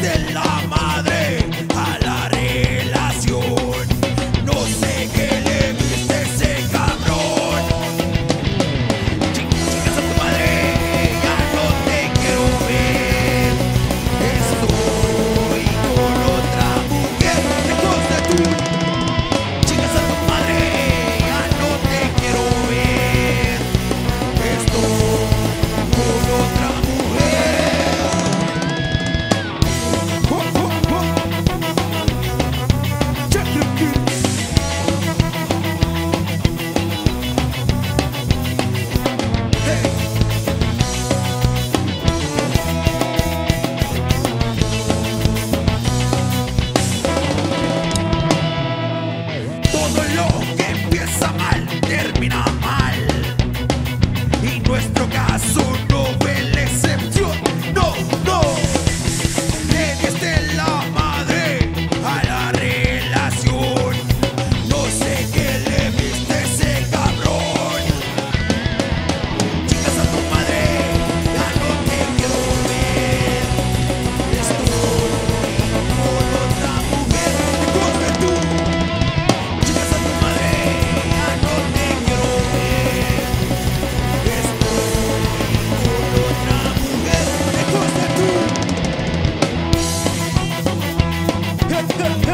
de la Good.